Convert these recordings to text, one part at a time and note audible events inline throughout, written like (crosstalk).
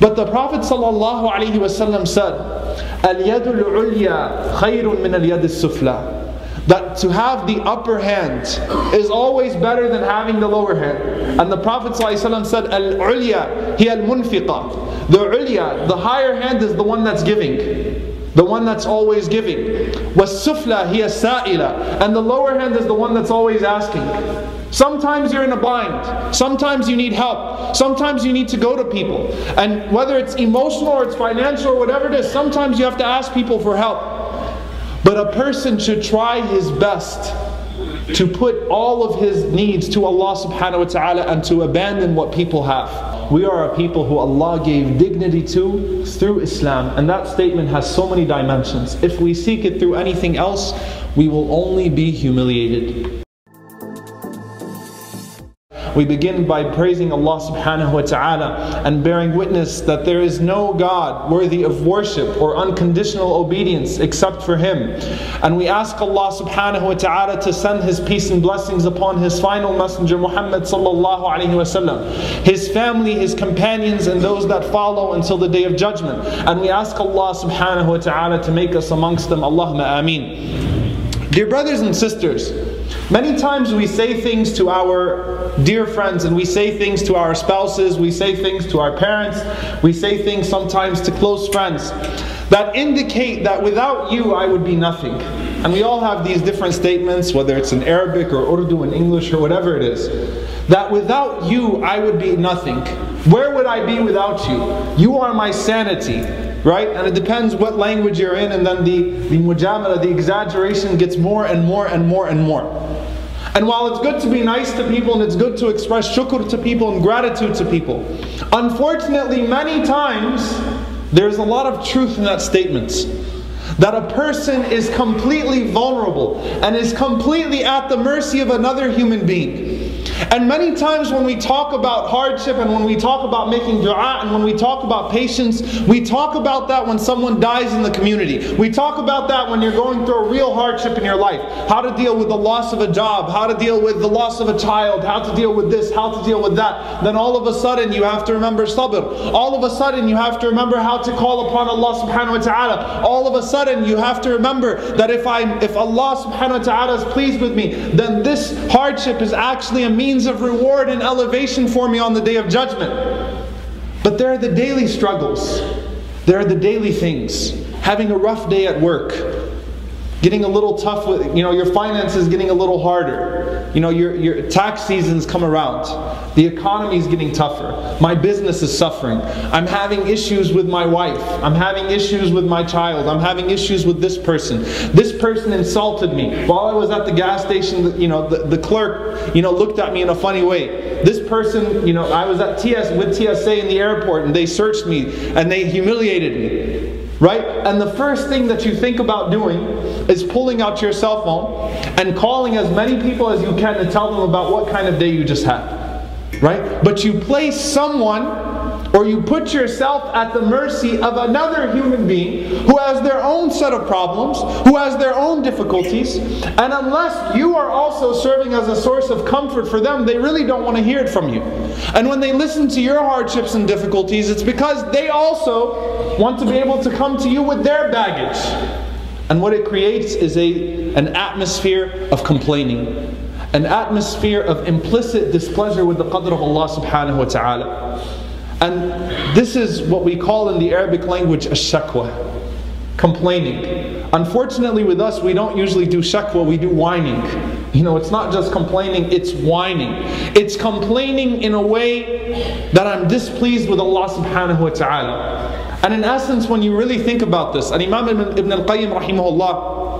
But the Prophet ﷺ said, Al-yadu al-ulya khayrun min al-yad al-sufla. That to have the upper hand is always better than having the lower hand. And the Prophet ﷺ said, Al-ulya hiya al-munfiqa. The ulya, the higher hand is the one that's giving. The one that's always giving. Was-sufla hiya sa'ila. And the lower hand is the one that's always asking. Sometimes you're in a bind. Sometimes you need help. Sometimes you need to go to people. And whether it's emotional or it's financial or whatever it is, sometimes you have to ask people for help. But a person should try his best to put all of his needs to Allah subhanahu wa ta'ala and to abandon what people have. We are a people who Allah gave dignity to through Islam, and that statement has so many dimensions. If we seek it through anything else, we will only be humiliated. We begin by praising Allah subhanahu wa ta'ala and bearing witness that there is no God worthy of worship or unconditional obedience except for Him. And we ask Allah subhanahu wa ta'ala to send His peace and blessings upon His final messenger Muhammad sallallahu alayhi wasallam, His family, His companions, and those that follow until the day of judgment. And we ask Allah subhanahu wa ta'ala to make us amongst them. Allahumma ameen. Dear brothers and sisters, Many times we say things to our dear friends and we say things to our spouses, we say things to our parents, we say things sometimes to close friends that indicate that without you I would be nothing. And we all have these different statements, whether it's in Arabic or Urdu in English or whatever it is, that without you I would be nothing. Where would I be without you? You are my sanity right? And it depends what language you're in, and then the, the mujamala, the exaggeration gets more and more and more and more. And while it's good to be nice to people and it's good to express shukr to people and gratitude to people, unfortunately, many times there's a lot of truth in that statement. That a person is completely vulnerable and is completely at the mercy of another human being. And many times when we talk about hardship and when we talk about making dua and when we talk about patience, we talk about that when someone dies in the community. We talk about that when you're going through a real hardship in your life. How to deal with the loss of a job, how to deal with the loss of a child, how to deal with this, how to deal with that. Then all of a sudden you have to remember sabr. All of a sudden you have to remember how to call upon Allah subhanahu wa ta'ala. All of a sudden you have to remember that if I if Allah subhanahu wa ta'ala is pleased with me, then this hardship is actually a means of reward and elevation for me on the day of judgment. But there are the daily struggles. There are the daily things. Having a rough day at work, getting a little tough with, you know, your finances getting a little harder. You know, your, your tax seasons come around. The economy is getting tougher. My business is suffering. I'm having issues with my wife. I'm having issues with my child. I'm having issues with this person. This person insulted me. While I was at the gas station, you know, the, the clerk, you know, looked at me in a funny way. This person, you know, I was at TS with TSA in the airport and they searched me and they humiliated me. Right? And the first thing that you think about doing is pulling out your cell phone and calling as many people as you can to tell them about what kind of day you just had. Right? But you place someone or you put yourself at the mercy of another human being who has their own set of problems, who has their own difficulties, and unless you are also serving as a source of comfort for them, they really don't want to hear it from you. And when they listen to your hardships and difficulties, it's because they also want to be able to come to you with their baggage. And what it creates is a, an atmosphere of complaining, an atmosphere of implicit displeasure with the qadr of Allah subhanahu wa ta'ala. And this is what we call in the Arabic language a shakwa, complaining. Unfortunately, with us, we don't usually do shakwa, we do whining. You know, it's not just complaining, it's whining. It's complaining in a way that I'm displeased with Allah subhanahu wa ta'ala. And in essence, when you really think about this, and Imam Ibn al-Qayyim rahimahullah,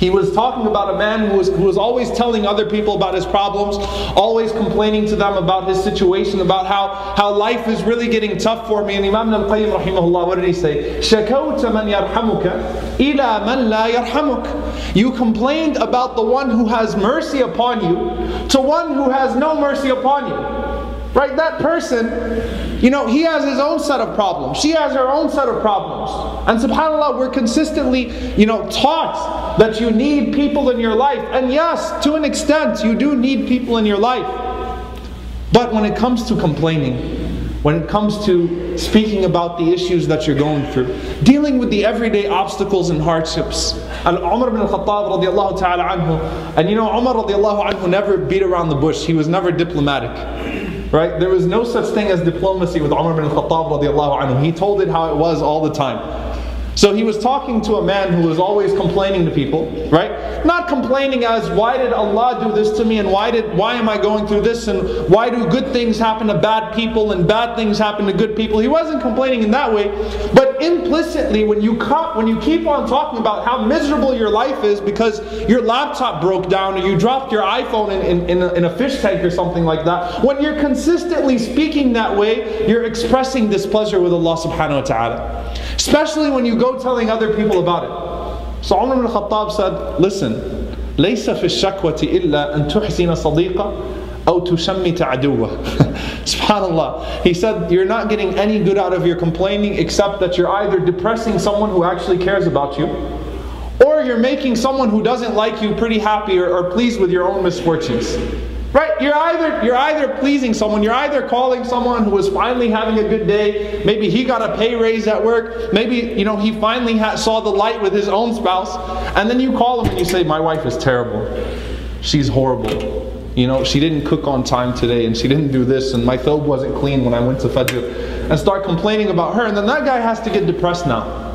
he was talking about a man who was, who was always telling other people about his problems, always complaining to them about his situation, about how, how life is really getting tough for me. And Imam al-Qayyim rahimahullah, what did he say? شَكَوْتَ مَنْ يَرْحَمُكَ إِلَى مَنْ لَا يَرْحَمُكَ You complained about the one who has mercy upon you to one who has no mercy upon you. Right? That person, you know, he has his own set of problems. She has her own set of problems. And subhanAllah, we're consistently, you know, taught that you need people in your life. And yes, to an extent, you do need people in your life. But when it comes to complaining, when it comes to speaking about the issues that you're going through, dealing with the everyday obstacles and hardships. And Umar ibn al-Khattab radiallahu ta'ala anhu, and you know Umar radiallahu anhu never beat around the bush, he was never diplomatic. Right? There was no such thing as diplomacy with Umar ibn al-Khattab radiallahu. He told it how it was all the time. So he was talking to a man who was always complaining to people, right? Not complaining as why did Allah do this to me and why did why am I going through this and why do good things happen to bad people and bad things happen to good people. He wasn't complaining in that way, but implicitly when you when you keep on talking about how miserable your life is because your laptop broke down or you dropped your iPhone in, in, in, a, in a fish tank or something like that, when you're consistently speaking that way, you're expressing displeasure with Allah subhanahu wa ta'ala. Especially when you go telling other people about it. So Umar ibn Khattab said, listen, ليس في الشكوة إلا أن تحسن صديقة أو تشمت عدوة. Subhanallah. He said, You're not getting any good out of your complaining except that you're either depressing someone who actually cares about you, or you're making someone who doesn't like you pretty happy or, or pleased with your own misfortunes. Right? You're either you're either pleasing someone, you're either calling someone who is finally having a good day. Maybe he got a pay raise at work. Maybe you know he finally ha- saw the light with his own spouse, and then you call him and you say, "My wife is terrible. She's horrible. You know, she didn't cook on time today, and she didn't do this, and my throat wasn't clean when I went to Fajr," and start complaining about her, and then that guy has to get depressed now.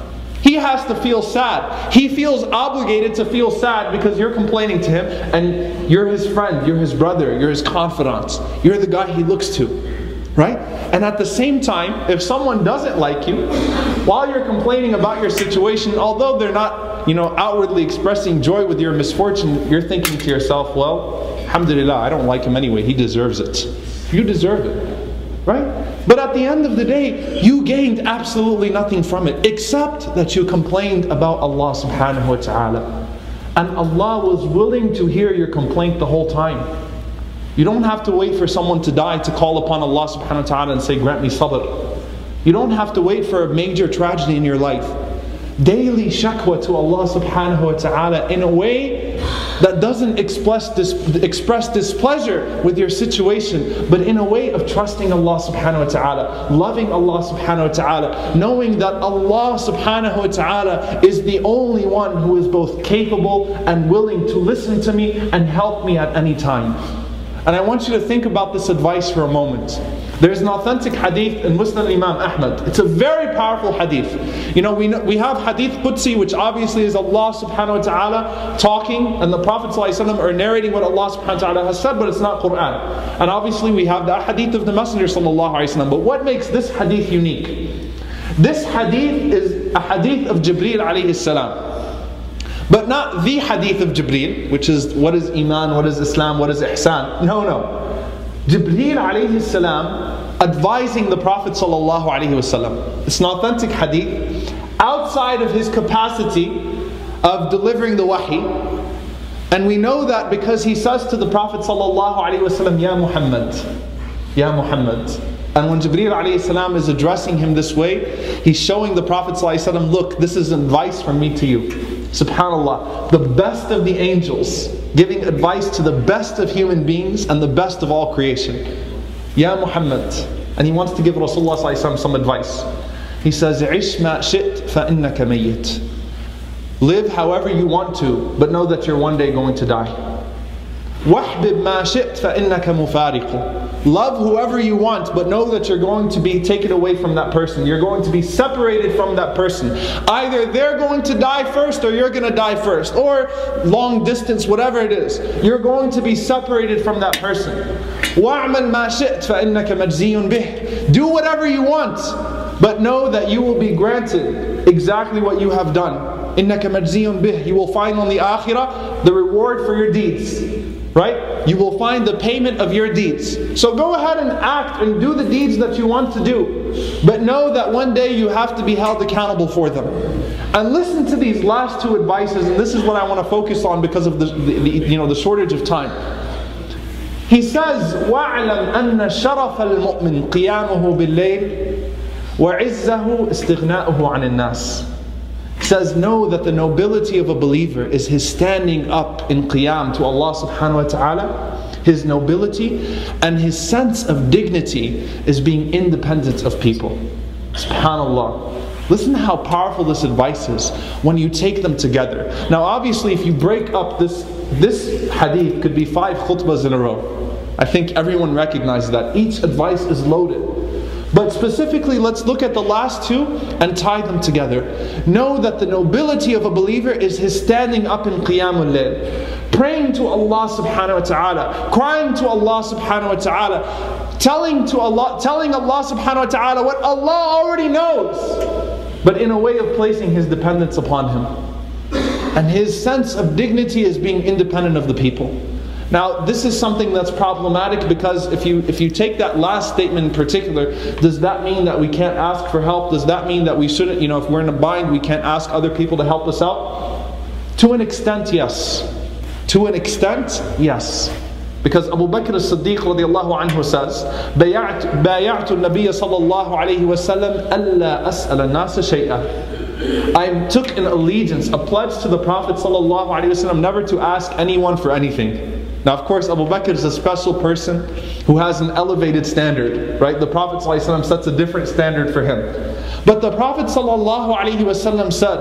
Has to feel sad. He feels obligated to feel sad because you're complaining to him and you're his friend, you're his brother, you're his confidant, you're the guy he looks to. Right? And at the same time, if someone doesn't like you, while you're complaining about your situation, although they're not, you know, outwardly expressing joy with your misfortune, you're thinking to yourself, well, alhamdulillah, I don't like him anyway, he deserves it. You deserve it. Right? But at the end of the day, you gained absolutely nothing from it except that you complained about Allah subhanahu wa ta'ala. And Allah was willing to hear your complaint the whole time. You don't have to wait for someone to die to call upon Allah subhanahu wa ta'ala and say, Grant me sabr. You don't have to wait for a major tragedy in your life. Daily shakwa to Allah subhanahu wa ta'ala in a way that doesn't express, dis- express displeasure with your situation, but in a way of trusting Allah subhanahu wa ta'ala, loving Allah subhanahu wa ta'ala, knowing that Allah subhanahu wa ta'ala is the only one who is both capable and willing to listen to me and help me at any time. And I want you to think about this advice for a moment. There's an authentic hadith in Muslim Imam Ahmad. It's a very powerful hadith. You know, we, know, we have hadith Qudsi, which obviously is Allah subhanahu wa ta'ala talking, and the Prophet are narrating what Allah subhanahu wa ta'ala has said, but it's not Quran. And obviously we have the hadith of the Messenger alayhi wa But what makes this hadith unique? This hadith is a hadith of Jibreel alayhi salam. But not the hadith of Jibreel, which is what is Iman, what is Islam, what is Ihsan. No, no. Jibreel alayhi salam advising the Prophet sallallahu alayhi wasallam. It's an authentic hadith outside of his capacity of delivering the wahi. And we know that because he says to the Prophet sallallahu alayhi wasallam, Ya Muhammad, Ya Muhammad. And when Jibreel alayhi salam is addressing him this way, he's showing the Prophet sallallahu alayhi wasallam, look, this is advice from me to you. Subhanallah, the best of the angels giving advice to the best of human beings and the best of all creation. Ya Muhammad. And he wants to give Rasulullah some advice. He says, عِشْ مَا شِئْتْ فَإِنَّكَ مَيِّتْ Live however you want to, but know that you're one day going to die. وَاحْبِبْ مَا شِئْتْ فَإِنَّكَ مُفَارِقُ Love whoever you want, but know that you're going to be taken away from that person. You're going to be separated from that person. Either they're going to die first or you're going to die first, or long distance, whatever it is. You're going to be separated from that person. Do whatever you want, but know that you will be granted exactly what you have done. You will find on the akhirah the reward for your deeds right? You will find the payment of your deeds. So go ahead and act and do the deeds that you want to do. But know that one day you have to be held accountable for them. And listen to these last two advices, and this is what I want to focus on because of the, the, the you know, the shortage of time. He says, وَاعْلَمْ أَنَّ شَرَفَ الْمُؤْمِنِ قِيَامُهُ بِاللَّيْلِ وَعِزَّهُ اسْتِغْنَاؤُهُ عَنِ النَّاسِ says, Know that the nobility of a believer is his standing up in qiyam to Allah subhanahu wa ta'ala, his nobility, and his sense of dignity is being independent of people. SubhanAllah. Listen to how powerful this advice is when you take them together. Now, obviously, if you break up this, this hadith could be five khutbahs in a row. I think everyone recognizes that. Each advice is loaded. But specifically, let's look at the last two and tie them together. Know that the nobility of a believer is his standing up in Qiyamul Layl, praying to Allah subhanahu wa ta'ala, crying to Allah subhanahu wa ta'ala, telling to Allah, telling Allah subhanahu wa ta'ala what Allah already knows, but in a way of placing his dependence upon him. And his sense of dignity is being independent of the people. Now, this is something that's problematic because if you if you take that last statement in particular, does that mean that we can't ask for help? Does that mean that we shouldn't, you know, if we're in a bind, we can't ask other people to help us out? To an extent, yes. To an extent, yes. Because Abu Bakr as-Siddiq radiallahu anhu says, بايعت, بايعت النبي صلى الله عليه وسلم ألا أسأل الناس شيئا. I took an allegiance, a pledge to the Prophet sallallahu alaihi wasallam never to ask anyone for anything. Now, of course, Abu Bakr is a special person who has an elevated standard, right? The Prophet ﷺ sets a different standard for him. But the Prophet ﷺ said,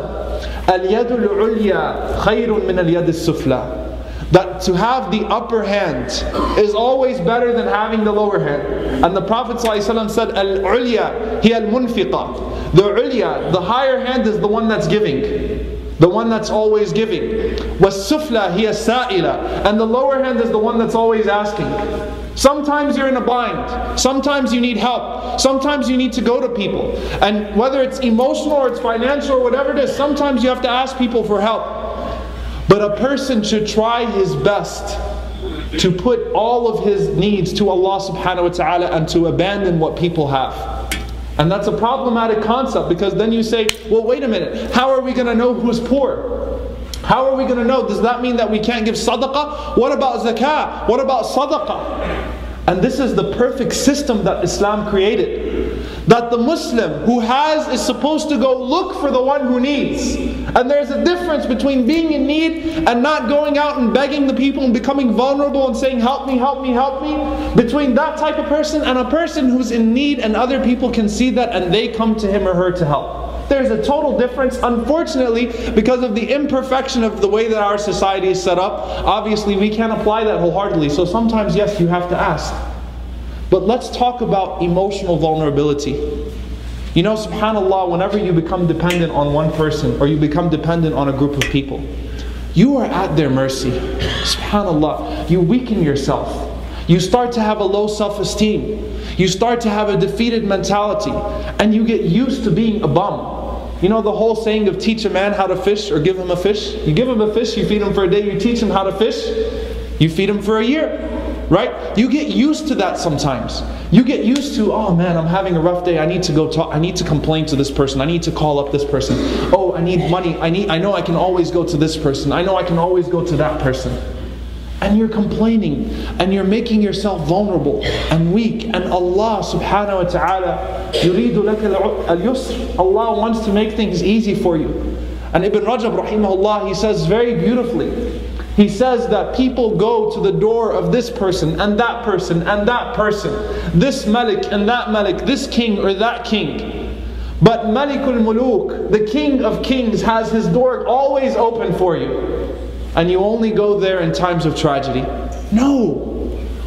الْيَدُ الْعُلْيَا خَيْرٌ مِنَ الْيَدِ السُّفْلَى that to have the upper hand is always better than having the lower hand. And the Prophet ﷺ said, Al-ulya hiya al-munfiqa. The ulya, the higher hand is the one that's giving the one that's always giving. وَالسُّفْلَى هِيَ السَّائِلَةِ And the lower hand is the one that's always asking. Sometimes you're in a bind. Sometimes you need help. Sometimes you need to go to people. And whether it's emotional or it's financial or whatever it is, sometimes you have to ask people for help. But a person should try his best to put all of his needs to Allah subhanahu wa ta'ala and to abandon what people have. And that's a problematic concept because then you say, well, wait a minute, how are we going to know who's poor? How are we going to know? Does that mean that we can't give sadaqah? What about zakah? What about sadaqah? And this is the perfect system that Islam created. That the Muslim who has is supposed to go look for the one who needs. And there's a difference between being in need and not going out and begging the people and becoming vulnerable and saying, Help me, help me, help me. Between that type of person and a person who's in need and other people can see that and they come to him or her to help. There's a total difference, unfortunately, because of the imperfection of the way that our society is set up. Obviously, we can't apply that wholeheartedly. So sometimes, yes, you have to ask. But let's talk about emotional vulnerability. You know, subhanAllah, whenever you become dependent on one person or you become dependent on a group of people, you are at their mercy. SubhanAllah, you weaken yourself. You start to have a low self esteem. You start to have a defeated mentality. And you get used to being a bum. You know the whole saying of teach a man how to fish or give him a fish? You give him a fish, you feed him for a day, you teach him how to fish, you feed him for a year Right? You get used to that sometimes. You get used to, oh man, I'm having a rough day. I need to go talk. I need to complain to this person. I need to call up this person. Oh, I need money. I need I know I can always go to this person. I know I can always go to that person and you're complaining and you're making yourself vulnerable and weak and Allah subhanahu wa ta'ala يريد لك اليسر Allah wants to make things easy for you and Ibn Rajab rahimahullah he says very beautifully he says that people go to the door of this person and that person and that person this malik and that malik this king or that king but Malikul Muluk the king of kings has his door always open for you and you only go there in times of tragedy. No.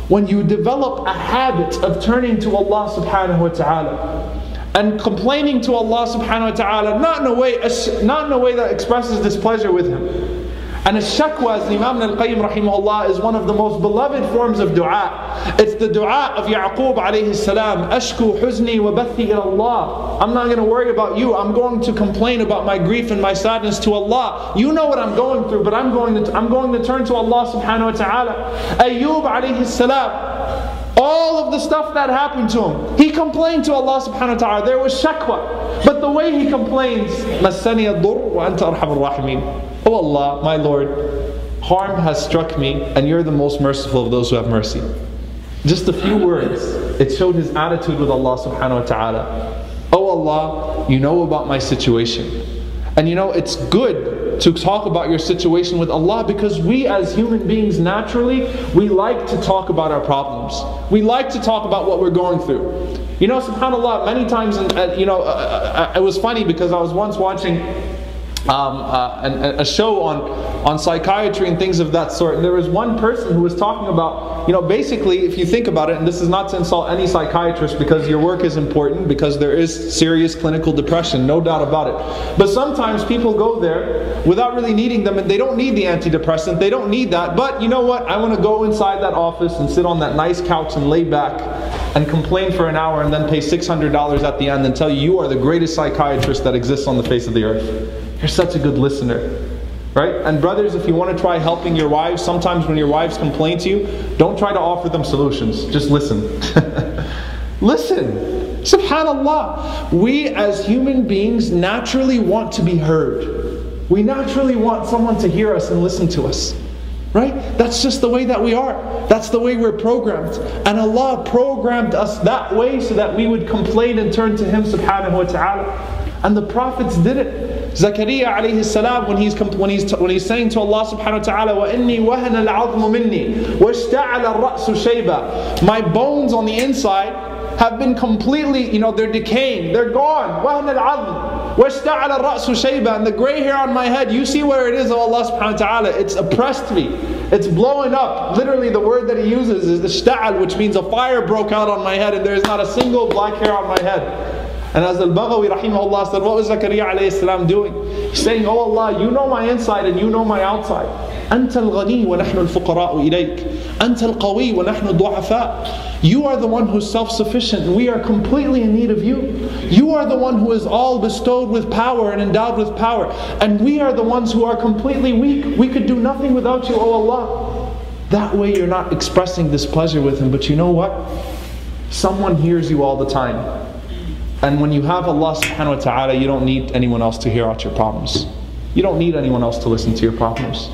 When you develop a habit of turning to Allah subhanahu wa ta'ala and complaining to Allah subhanahu wa ta'ala, not in a way, not in a way that expresses displeasure with Him and a shakwa, as Imam al-Qayyim rahimahullah, is one of the most beloved forms of dua. It's the dua of Yaqub alayhi salam. Ashku huzni wa bathi Allah. I'm not going to worry about you. I'm going to complain about my grief and my sadness to Allah. You know what I'm going through, but I'm going to, I'm going to turn to Allah subhanahu wa ta'ala. Ayyub alayhi salam. All of the stuff that happened to him, he complained to Allah subhanahu wa ta'ala. There was shakwa. But the way he complains, rahimin. Oh Allah, my Lord, harm has struck me, and you're the most merciful of those who have mercy. Just a few words, it showed his attitude with Allah subhanahu wa ta'ala. Oh Allah, you know about my situation. And you know, it's good to talk about your situation with Allah because we as human beings naturally, we like to talk about our problems. We like to talk about what we're going through. You know, subhanAllah, many times, uh, you know, uh, uh, it was funny because I was once watching um, uh, a show on, on psychiatry and things of that sort. And there was one person who was talking about, you know, basically, if you think about it, and this is not to insult any psychiatrist because your work is important, because there is serious clinical depression, no doubt about it. But sometimes people go there without really needing them, and they don't need the antidepressant, they don't need that. But you know what? I want to go inside that office and sit on that nice couch and lay back and complain for an hour and then pay $600 at the end and tell you you are the greatest psychiatrist that exists on the face of the earth. You're such a good listener. Right? And brothers, if you want to try helping your wives, sometimes when your wives complain to you, don't try to offer them solutions. Just listen. (laughs) listen. Subhanallah. We as human beings naturally want to be heard. We naturally want someone to hear us and listen to us. Right? That's just the way that we are. That's the way we're programmed. And Allah programmed us that way so that we would complain and turn to Him subhanahu wa ta'ala. And the prophets did it. Zakaria alayhi salam when he's when he's when he's saying to Allah subhanahu wa ta'ala wa inni wahana al-'azmu minni washta'ala ar-ra'su shayba. My bones on the inside have been completely you know they're decaying. They're gone. Wahana al-'azm washta'ala ar-ra'su shayba. And the gray hair on my head you see where it is oh Allah subhanahu wa ta'ala it's oppressed me. It's blowing up. Literally the word that he uses is the shta'al which means a fire broke out on my head and there is not a single black hair on my head. And as Al-Baghawi rahimahullah said, what was Zakaria alayhi salam doing? He's saying, Oh Allah, you know my inside and you know my outside. أنت الغني ونحن الفقراء إليك أنت القوي ونحن الضعفاء You are the one who's self-sufficient and we are completely in need of you. You are the one who is all bestowed with power and endowed with power. And we are the ones who are completely weak. We could do nothing without you, O oh Allah. That way you're not expressing displeasure with Him. But you know what? Someone hears you all the time. And when you have Allah subhanahu wa ta'ala, you don't need anyone else to hear out your problems. You don't need anyone else to listen to your problems.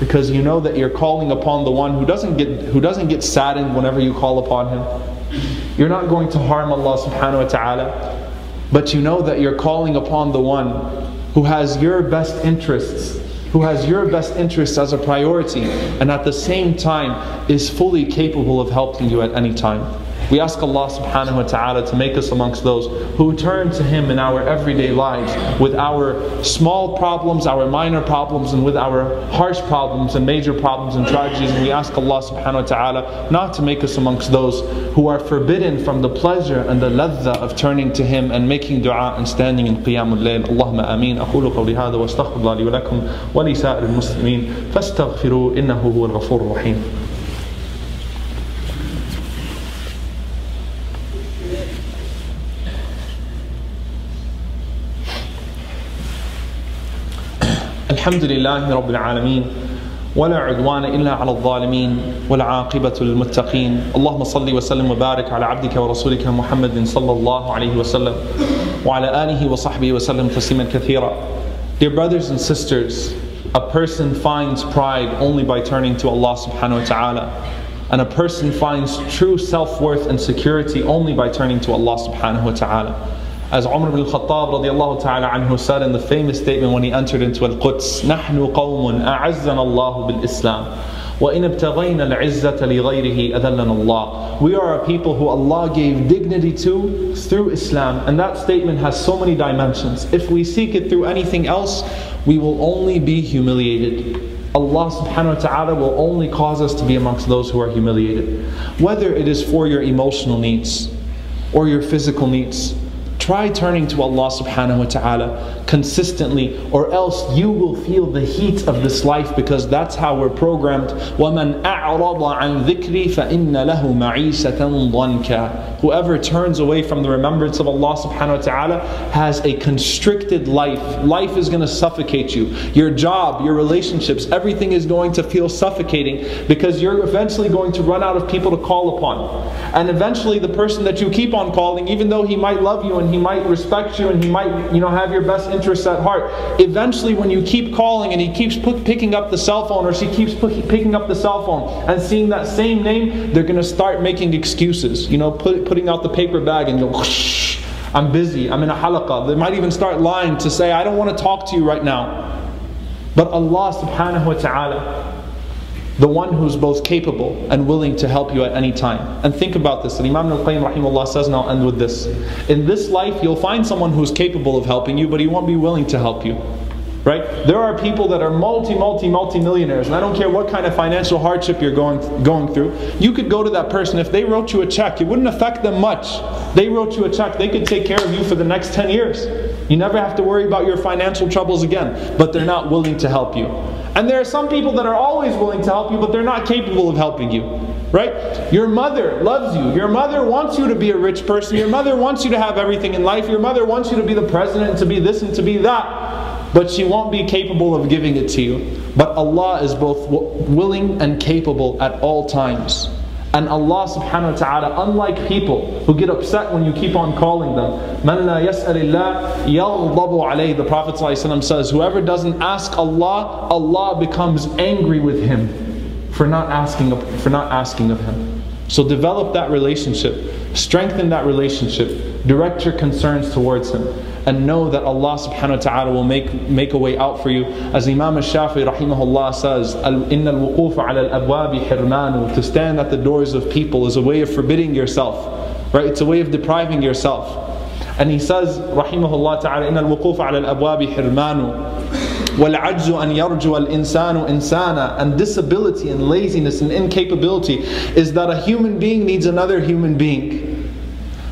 Because you know that you're calling upon the one who doesn't get who doesn't get saddened whenever you call upon him. You're not going to harm Allah subhanahu wa ta'ala. But you know that you're calling upon the one who has your best interests, who has your best interests as a priority, and at the same time is fully capable of helping you at any time. We ask Allah subhanahu wa ta'ala to make us amongst those who turn to Him in our everyday lives with our small problems, our minor problems, and with our harsh problems and major problems and tragedies. And we ask Allah subhanahu wa ta'ala not to make us amongst those who are forbidden from the pleasure and the ladha of turning to Him and making dua and standing in qiyamul layl. Allahumma ameen. أقول قولي هذا واستغفر الله لي ولكم ولسائر المسلمين فاستغفروا إنه هو الغفور الرحيم. الحمد لله رب العالمين ولا عدوان إلا على الظالمين والعاقبة للمتقين اللهم صل وسلم وبارك على عبدك ورسولك محمد صلى الله عليه وسلم وعلى آله وصحبه وسلم تسليما كثيرا Dear brothers and sisters, a person finds pride only by turning to Allah subhanahu wa ta'ala and a person finds true self-worth and security only by turning to Allah subhanahu wa ta'ala As Umar ibn al-Khattab radiallahu ta'ala anhu said in the famous statement when he entered into Al-Quds, نحن قوم أعزنا الله بالإسلام وإن ابتغينا العزة لغيره أذلنا الله We are a people who Allah gave dignity to through Islam and that statement has so many dimensions. If we seek it through anything else, we will only be humiliated. Allah subhanahu wa ta'ala will only cause us to be amongst those who are humiliated. Whether it is for your emotional needs or your physical needs Try turning to Allah subhanahu wa ta'ala consistently, or else you will feel the heat of this life because that's how we're programmed. وَمَنْ أَعْرَضَ عَنْ ذِكْرِي فَإِنَّ لَهُ مَعِيشَةً ضَنْكَ Whoever turns away from the remembrance of Allah subhanahu wa ta'ala has a constricted life. Life is going to suffocate you. Your job, your relationships, everything is going to feel suffocating because you're eventually going to run out of people to call upon. And eventually the person that you keep on calling, even though he might love you and he might respect you and he might you know have your best interests at heart eventually when you keep calling and he keeps picking up the cell phone or she keeps picking up the cell phone and seeing that same name they're going to start making excuses you know put, putting out the paper bag and go Shh, I'm busy I'm in a halaqah they might even start lying to say I don't want to talk to you right now But Allah subhanahu wa ta'ala, the one who's both capable and willing to help you at any time. And think about this. And Imam al-Qayyim rahimahullah says, and I'll end with this. In this life, you'll find someone who's capable of helping you, but he won't be willing to help you. Right? There are people that are multi, multi, multi millionaires, and I don't care what kind of financial hardship you're going going through. You could go to that person if they wrote you a check, it wouldn't affect them much. They wrote you a check, they could take care of you for the next 10 years. You never have to worry about your financial troubles again, but they're not willing to help you. And there are some people that are always willing to help you, but they're not capable of helping you. Right? Your mother loves you. Your mother wants you to be a rich person. Your mother wants you to have everything in life. Your mother wants you to be the president to be this and to be that but she won't be capable of giving it to you. But Allah is both willing and capable at all times. And Allah subhanahu wa ta'ala, unlike people who get upset when you keep on calling them, la yas'alillah yaghdabu alayh. The Prophet says, whoever doesn't ask Allah, Allah becomes angry with him for not asking of, for not asking of him. So develop that relationship, strengthen that relationship, direct your concerns towards him and know that Allah subhanahu wa ta'ala will make, make a way out for you. As Imam al-Shafi'i rahimahullah says, إِنَّ الْوُقُوفَ عَلَى الْأَبْوَابِ حِرْمَانُ To stand at the doors of people is a way of forbidding yourself. Right? It's a way of depriving yourself. And he says, rahimahullah ta'ala, إِنَّ الْوُقُوفَ عَلَى الْأَبْوَابِ حِرْمَانُ وَالْعَجْزُ أَنْ يَرْجُوَ الْإِنسَانُ إِنسَانًا And disability and laziness and incapability is that a human being needs another human being.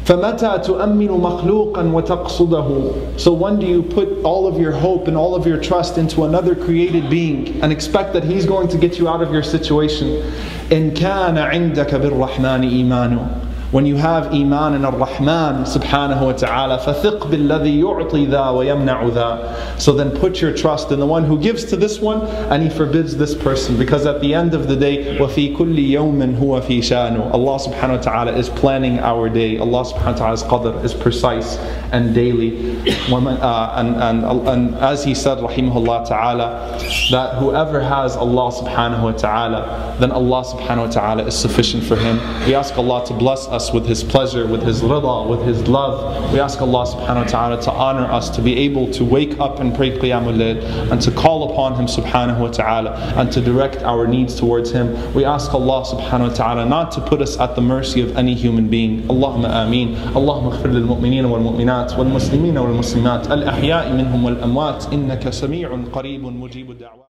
فَمَتَى تُؤَمِّنُ مَخْلُوقًا وَتَقْصُدَهُ So when do you put all of your hope and all of your trust into another created being and expect that he's going to get you out of your situation? إِن كَانَ عِندَكَ بِالرَّحْمَنِ إِيمَانُ when you have iman in ar-Rahman subhanahu wa ta'ala فَثِقْ بِالَّذِي يُعْطِي ذَا وَيَمْنَعُ ذَا So then put your trust in the one who gives to this one and he forbids this person because at the end of the day وَفِي كُلِّ يَوْمٍ هُوَ فِي شَانُ Allah subhanahu wa ta'ala is planning our day Allah subhanahu wa ta'ala's qadr is precise and daily uh, and, and, and as he said rahimahullah ta'ala that whoever has Allah subhanahu wa ta'ala then Allah subhanahu wa ta'ala is sufficient for him we ask Allah to bless us us with His pleasure, with His rida, with His love. We ask Allah subhanahu wa ta'ala to honor us, to be able to wake up and pray Qiyamul Layl, and to call upon Him subhanahu wa ta'ala, and to direct our needs towards Him. We ask Allah subhanahu wa ta'ala not to put us at the mercy of any human being. Allahumma ameen. Allahumma اغفر للمؤمنين والمؤمنات والمسلمين والمسلمات الأحياء منهم والأموات إنك سميع قريب مجيب الدعوات